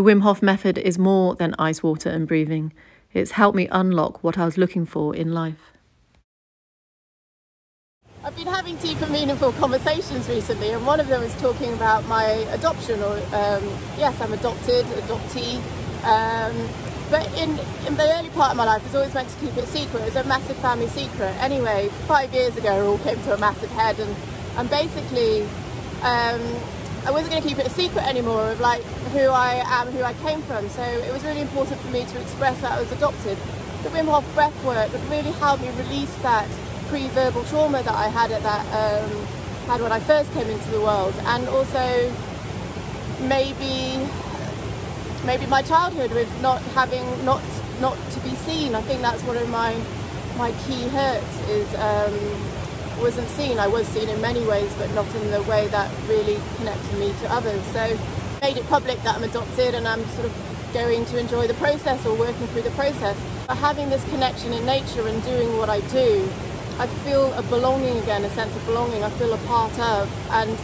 The Wim Hof method is more than ice water and breathing. It's helped me unlock what I was looking for in life. I've been having deep and meaningful conversations recently, and one of them is talking about my adoption, or um, yes, I'm adopted, adoptee. Um, but in, in the early part of my life, I was always meant to keep it secret. It was a massive family secret. Anyway, five years ago, it all came to a massive head, and, and basically, um, I wasn't going to keep it a secret anymore of like who I am, who I came from. So it was really important for me to express that I was adopted. The Wim Hof breath work really helped me release that pre-verbal trauma that I had at that um, had when I first came into the world, and also maybe maybe my childhood with not having not not to be seen. I think that's one of my my key hurts is um, wasn't seen. I was seen in many ways, but not in the way that really connected me to others. So made it public that I'm adopted, and I'm sort of going to enjoy the process or working through the process. But having this connection in nature and doing what I do I feel a belonging again, a sense of belonging, I feel a part of. And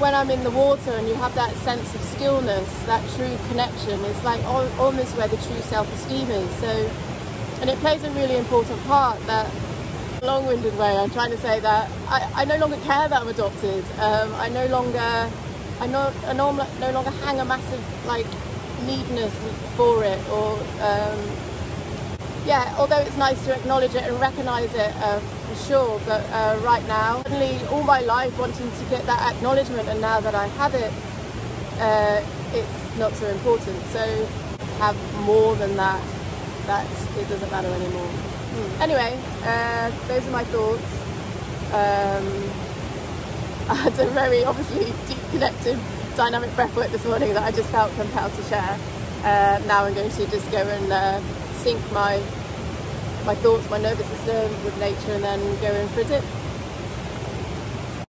when I'm in the water and you have that sense of stillness, that true connection, it's like almost where the true self-esteem is. So, and it plays a really important part that long-winded way I'm trying to say that I, I no longer care that I'm adopted. Um, I no longer I no, I no, no longer hang a massive like needness for it or um, yeah, although it's nice to acknowledge it and recognise it uh, for sure, but uh, right now, suddenly all my life wanting to get that acknowledgement, and now that I have it, uh, it's not so important. So have more than that, that it doesn't matter anymore. Anyway, uh, those are my thoughts. Um, I had a very obviously deep connected dynamic breathwork this morning that I just felt compelled to share. Uh, now I'm going to just go and uh, sync my my thoughts, my nervous system with nature and then go in for a dip.